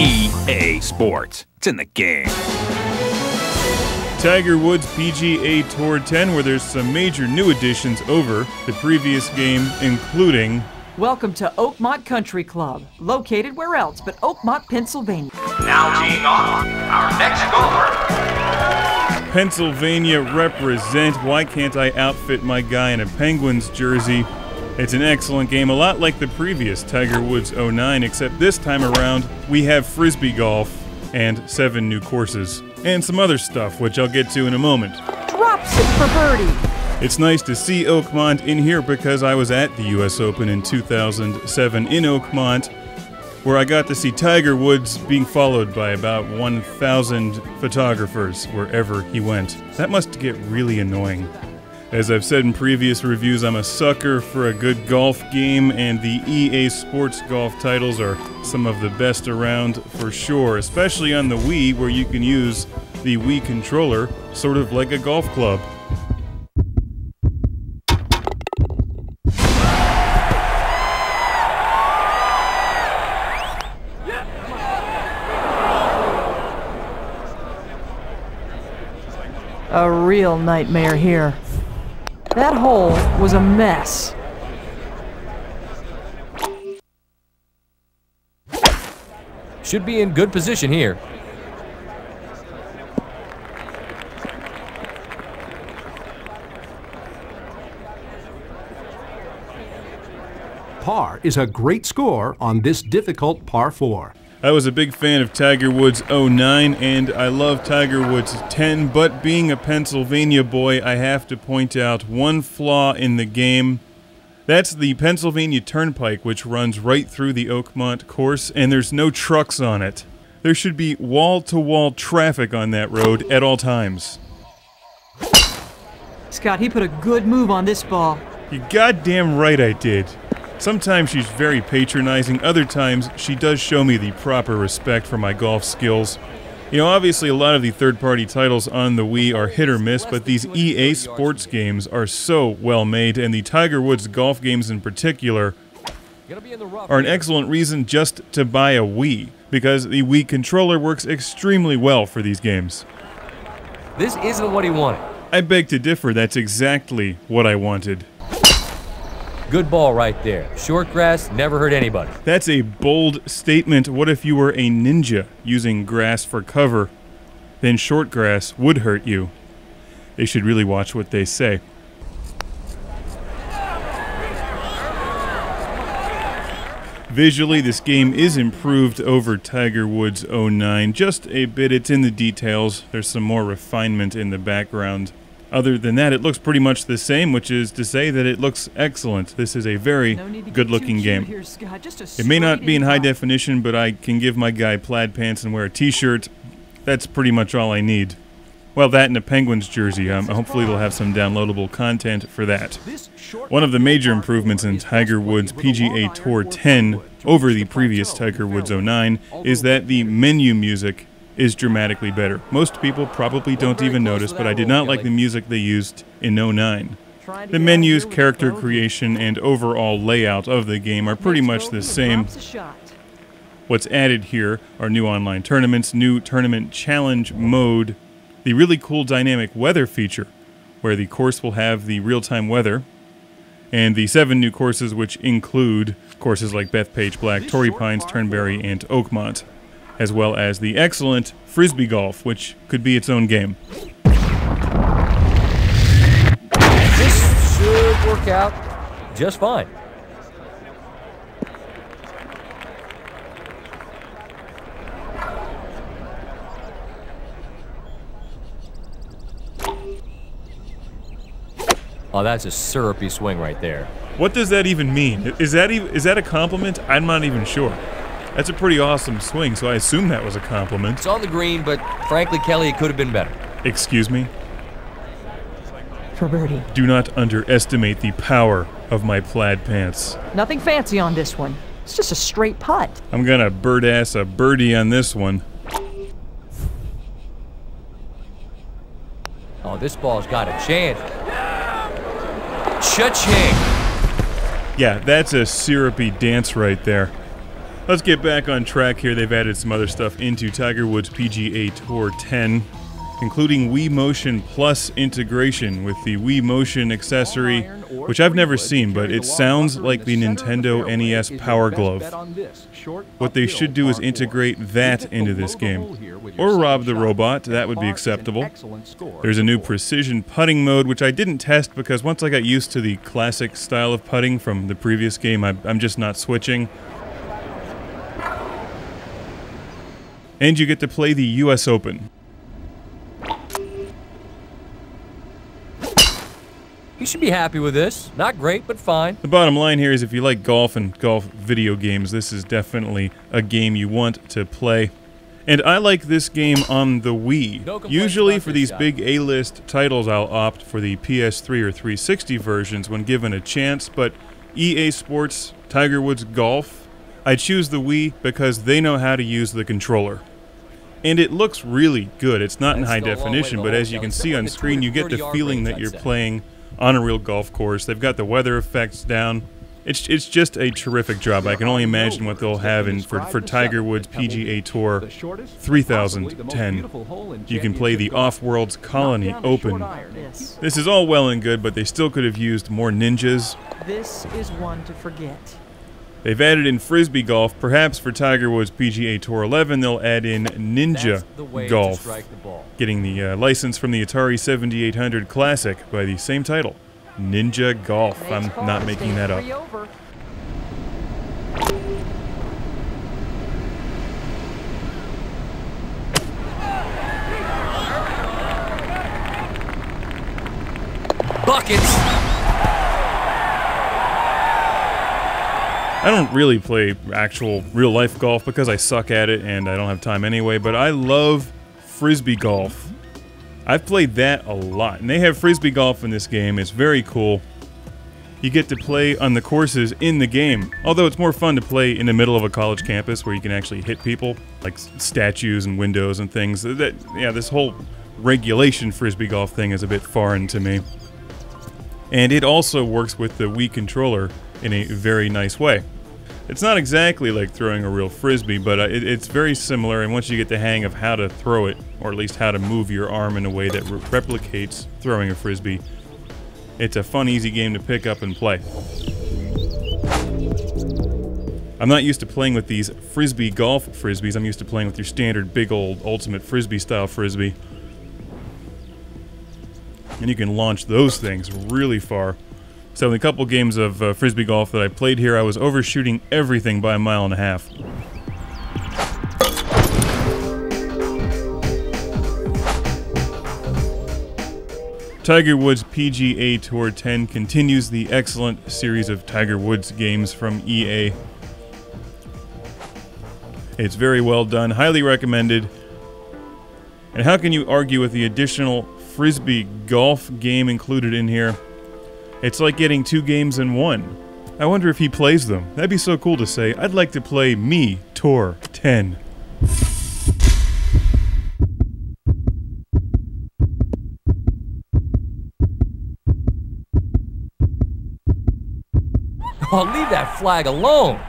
EA Sports. It's in the game. Tiger Woods PGA Tour 10, where there's some major new additions over the previous game, including Welcome to Oakmont Country Club, located where else but Oakmont, Pennsylvania. Now teeing off, our next golfer. Pennsylvania represent. Why can't I outfit my guy in a Penguins jersey? It's an excellent game, a lot like the previous Tiger Woods 09, except this time around we have frisbee golf and seven new courses. And some other stuff, which I'll get to in a moment. Drops it for birdie. It's nice to see Oakmont in here because I was at the US Open in 2007 in Oakmont, where I got to see Tiger Woods being followed by about 1,000 photographers wherever he went. That must get really annoying. As I've said in previous reviews, I'm a sucker for a good golf game, and the EA Sports golf titles are some of the best around for sure, especially on the Wii, where you can use the Wii controller sort of like a golf club. A real nightmare here. That hole was a mess. Should be in good position here. Par is a great score on this difficult par 4. I was a big fan of Tiger Woods 09 and I love Tiger Woods 10, but being a Pennsylvania boy, I have to point out one flaw in the game. That's the Pennsylvania Turnpike, which runs right through the Oakmont course, and there's no trucks on it. There should be wall to wall traffic on that road at all times. Scott, he put a good move on this ball. You goddamn right I did. Sometimes she's very patronizing, other times she does show me the proper respect for my golf skills. You know, obviously, a lot of the third party titles on the Wii are hit or miss, but these EA sports games are so well made, and the Tiger Woods golf games in particular are an excellent reason just to buy a Wii, because the Wii controller works extremely well for these games. This isn't what he wanted. I beg to differ, that's exactly what I wanted. Good ball right there. Short grass never hurt anybody. That's a bold statement. What if you were a ninja using grass for cover? Then short grass would hurt you. They should really watch what they say. Visually, this game is improved over Tiger Woods 09 just a bit. It's in the details. There's some more refinement in the background. Other than that, it looks pretty much the same, which is to say that it looks excellent. This is a very No need to get good looking game. here, It may not be in high definition, but I can give my guy plaid pants and wear a t shirt. That's pretty much all I need. Well, that and a Penguins jersey. Um, hopefully, they'll have some downloadable content for that. One of the major improvements in Tiger Woods PGA Tour 10 over the previous Tiger Woods 09 is that the menu music is dramatically better. Most people probably don't even notice, but I did not like the music they used in 09. The menus, character creation, and overall layout of the game are pretty much the same. Drops a shot. What's added here are new online tournaments, new tournament challenge mode, the really cool dynamic weather feature, where the course will have the real time weather, and the seven new courses, which include courses like Bethpage Black, Torrey Pines, Turnberry, and Oakmont, as well as the excellent Frisbee Golf, which could be its own game. This should work out just fine. Oh, that's a syrupy swing right there. What does that even mean? Is that even, is that a compliment? I'm not even sure. That's a pretty awesome swing, so I assume that was a compliment. It's on the green, but frankly, Kelly, it could have been better. Excuse me? For birdie. Do not underestimate the power of my plaid pants. Nothing fancy on this one. It's just a straight putt. I'm gonna bird ass a birdie on this one. Oh, this ball's got a chance. Cha-ching! Yeah, that's a syrupy dance right there. Let's get back on track here. They've added some other stuff into Tiger Woods PGA Tour 10, including Wii Motion Plus integration with the Wii Motion accessory, which I've never seen, but it sounds like the Nintendo NES Power Glove. What they should do is integrate that into this game. Or rob the robot, that would be acceptable. There's a new precision putting mode, which I didn't test because once I got used to the classic style of putting from the previous game, I'm just not switching. And you get to play the US Open. You should be happy with this. Not great, but fine. The bottom line here is if you like golf and golf video games, this is definitely a game you want to play. And I like this game on the Wii. Usually for these big A-list titles, I'll opt for the PS3 or 360 versions when given a chance, but EA Sports, Tiger Woods Golf, I choose the Wii because they know how to use the controller. And it looks really good. It's not in high still a long way definition, but as you can see on screen, you get the feeling that you're playing on a real golf course. They've got the weather effects down. It's, it's just a terrific job. I can only imagine what they'll have in for, for Tiger Woods PGA Tour 3010. You can play the Off-Worlds Colony Open. This. This is all well and good, but they still could have used more ninjas. This is one to forget. They've added in Frisbee Golf. Perhaps for Tiger Woods PGA Tour 11, they'll add in Ninja the way Golf. strike the ball. Getting the uh, license from the Atari 7800 Classic by the same title, Ninja Golf. I'm not making that up. Buckets! I don't really play actual real life golf because I suck at it and I don't have time anyway, but I love Frisbee Golf. I've played that a lot, and they have Frisbee Golf in this game. It's very cool. You get to play on the courses in the game, although it's more fun to play in the middle of a college campus where you can actually hit people, like statues and windows and things. That yeah, this whole regulation Frisbee Golf thing is a bit foreign to me. And it also works with the Wii controller in a very nice way. It's not exactly like throwing a real frisbee, but uh, it, it's very similar. And once you get the hang of how to throw it, or at least how to move your arm in a way that re- replicates throwing a frisbee, it's a fun, easy game to pick up and play. I'm not used to playing with these frisbee golf frisbees. I'm used to playing with your standard big old ultimate frisbee style frisbee. And you can launch those things really far. So in a couple games of uh, frisbee golf that I played here, I was overshooting everything by a mile and a half. Tiger Woods PGA Tour 10 continues the excellent series of Tiger Woods games from EA. It's very well done, highly recommended. And how can you argue with the additional frisbee golf game included in here? It's like getting two games in one. I wonder if he plays them. That'd be so cool to say, I'd like to play me Tour 10. Oh, leave that flag alone.